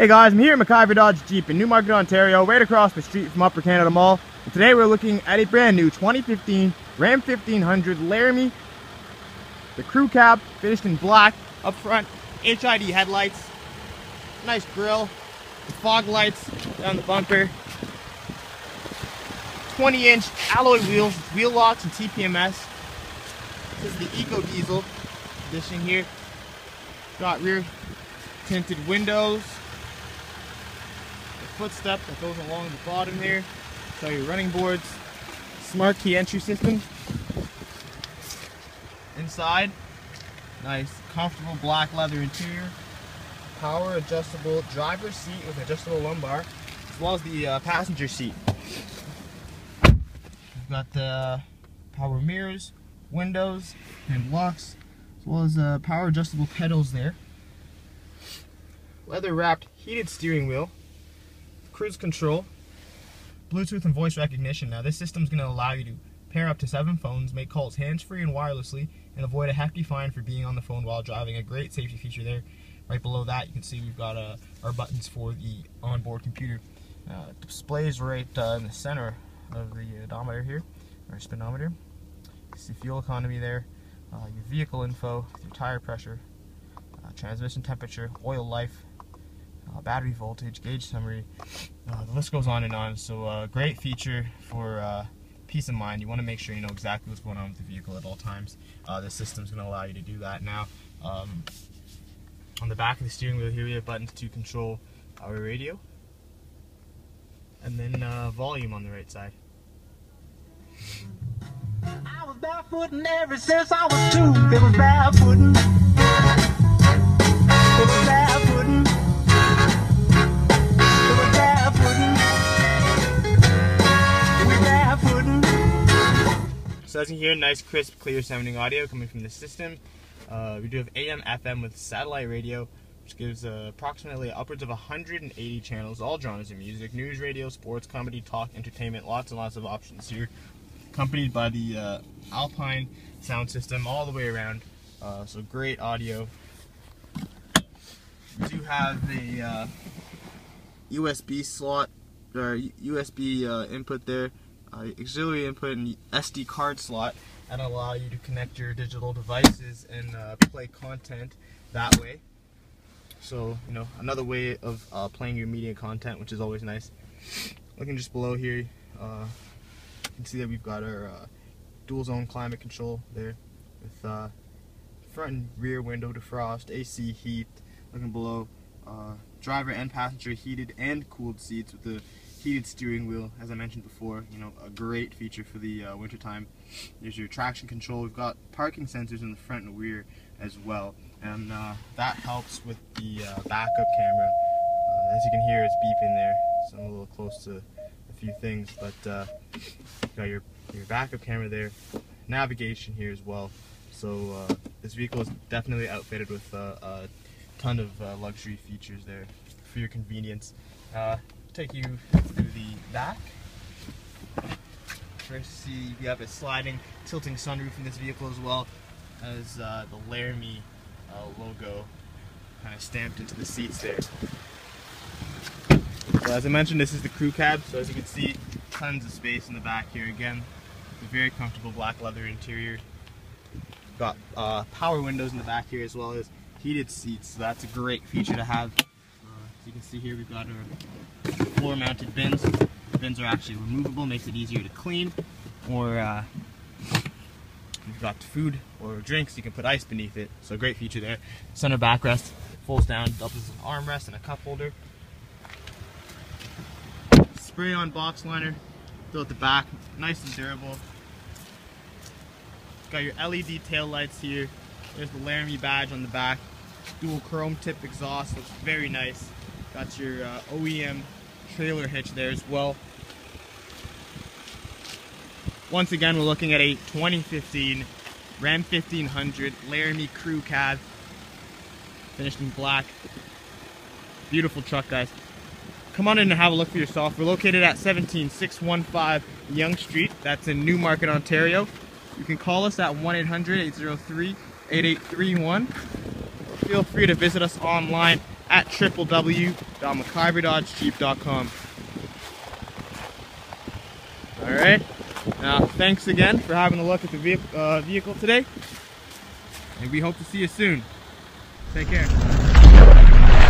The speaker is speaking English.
Hey guys, I'm here at MacIver Dodge Jeep in Newmarket, Ontario, right across the street from Upper Canada Mall. And today we're looking at a brand new 2015 Ram 1500 Laramie. The crew cab finished in black up front, HID headlights, nice grill, fog lights down the bumper, 20 inch alloy wheels, wheel locks and TPMS. This is the Eco Diesel edition here. Got rear tinted windows, footstep that goes along the bottom here. So your running boards, smart key entry system. Inside, nice comfortable black leather interior. Power adjustable driver's seat with adjustable lumbar, as well as the uh, passenger seat. We've got the power mirrors, windows, and locks, as well as uh, power adjustable pedals there. Leather wrapped heated steering wheel, cruise control, Bluetooth and voice recognition. Now this system is going to allow you to pair up to seven phones, make calls hands-free and wirelessly, and avoid a hefty fine for being on the phone while driving. A great safety feature there. Right below that, you can see we've got uh, our buttons for the onboard computer. Uh, displays right uh, in the center of the odometer here, or speedometer. You see fuel economy there, uh, your vehicle info, your tire pressure, uh, transmission temperature, oil life, uh, battery voltage, gauge summary, uh, the list goes on and on. So uh, great feature for uh, peace of mind. You want to make sure you know exactly what's going on with the vehicle at all times. Uh, the system's going to allow you to do that now. Um, on the back of the steering wheel here we have buttons to control our radio and then uh, volume on the right side. I was barefooting ever since I was two. It was barefooting. So as you hear, nice, crisp, clear sounding audio coming from the system. Uh, we do have AM, FM with satellite radio, which gives uh, approximately upwards of 180 channels, all genres of music, news, radio, sports, comedy, talk, entertainment, lots and lots of options here. Accompanied by the uh, Alpine sound system all the way around. Uh, so great audio. We do have the USB uh, slot, or USB uh, input there uh, auxiliary input and SD card slot and allow you to connect your digital devices and uh, play content that way. So, you know, another way of uh, playing your media content, which is always nice. Looking just below here, uh, you can see that we've got our uh, dual zone climate control there with uh, front and rear window defrost, AC heat. Looking below, driver and passenger heated and cooled seats with the heated steering wheel, as I mentioned before, you know, a great feature for the uh, winter time. There's your traction control. We've got parking sensors in the front and rear as well, and uh, that helps with the uh, backup camera. Uh, as you can hear, it's beeping there, so I'm a little close to a few things, but uh, you've got your, your backup camera there, navigation here as well. So uh, this vehicle is definitely outfitted with a ton of luxury features there for your convenience take you through the back. First, see you have a sliding, tilting sunroof in this vehicle as well as uh, the Laramie uh, logo kind of stamped into the seats there. So as I mentioned, this is the crew cab, so as you can see, tons of space in the back here. Again, a very comfortable black leather interior. Got uh, power windows in the back here as well as heated seats, so that's a great feature to have. Uh, as you can see here, we've got our floor mounted bins. The bins are actually removable, makes it easier to clean. Or uh, you've got food or drinks, you can put ice beneath it. So great feature there. Center backrest folds down, doubles as an armrest and a cup holder. Spray on box liner, fill at the back, nice and durable. Got your LED tail lights here. There's the Laramie badge on the back. Dual chrome tip exhaust, looks very nice. Got your uh, OEM trailer hitch there as well. Once again, we're looking at a 2015 Ram 1500 Laramie Crew Cab, finished in black. Beautiful truck, guys. Come on in and have a look for yourself. We're located at 17615 Yonge Street. That's in Newmarket, Ontario. You can call us at 1-800-803-8831. feel free to visit us online at www.maciverdodgejeep.com. All right. Now, thanks again for having a look at the uh, vehicle today. And we hope to see you soon. Take care.